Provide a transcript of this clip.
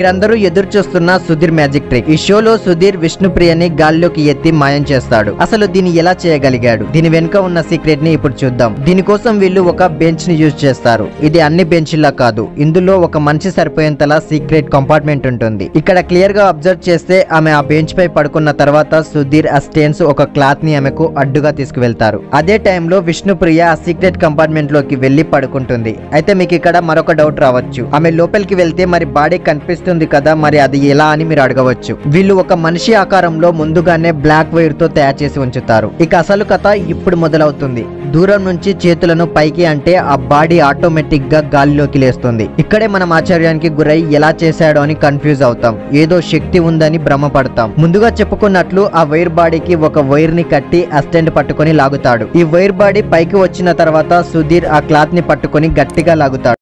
మీరందరూ ఎదురు చూస్తున్న సుధీర్ మ్యాజిక్ ట్రిక్. ఈ షోలో సుధీర్ విష్ణుప్రియని గాల్లోకి ఎత్తి మాయం చేస్తాడు. అసలు దీన్ని ఎలా చేయగలిగాడు? దీని వెనుక ఉన్న సీక్రెట్ని ఇప్పుడు చూద్దాం. దీనికోసం వీళ్ళు ఒక బెంచ్ని యూజ్ చేస్తారు. ఇది అన్ని బెంచ్లా కాదు. ఇందులో ఒక మనిషి సరిపోయేంతలా సీక్రెట్ కంపార్ట్మెంట్ ఉంటుంది. ఇక్కడ క్లియర్గా అబ్జర్వ్ చేస్తే ఆమె ఆ బెంచ్ పై పడుకున్న తర్వాత సుధీర్ ఆ స్టేన్స్ ఒక క్లాత్ని ఆమెకు అడ్డుగా తీసుకువెళ్తారు. అదే టైంలో విష్ణుప్రియ ఆ సీక్రెట్ కంపార్ట్మెంట్లోకి వెళ్ళి పడుకుంటుంది. అయితే మీకు ఇక్కడ మరొక డౌట్ రావచ్చు. ఆమె లోపలికి వెళ్తే మరి బాడీ కనిపిస్తుంది కదా మరి అది ఎలా అని మీరు అడగవచ్చు. వీళ్ళు ఒక మనిషి ఆకారంలో ముందుగానే బ్లాక్ వైర్తో తయారు చేసి ఉంచుతారు. ఇక అసలు కథ ఇప్పుడు మొదలవుతుంది. దూరం నుంచి చేతులను పైకి అంటే ఆ బాడీ ఆటోమేటిక్గా గాలిలోకి లేస్తుంది. ఇక్కడే మనం ఆశ్చర్యానికి గురై ఎలా చేశాడో అని కన్ఫ్యూజ్ అవుతాం. ఏదో శక్తి ఉందని భ్రమపడతాం. ముందుగా చెప్పుకున్నట్లు ఆ వైర్ బాడీకి ఒక వైర్ని కట్టి అస్టెండ్ పట్టుకొని లాగుతాడు. ఈ వైర్ బాడీ పైకి వచ్చిన తర్వాత సుధీర్ ఆ క్లాత్ని పట్టుకొని గట్టిగా లాగుతాడు.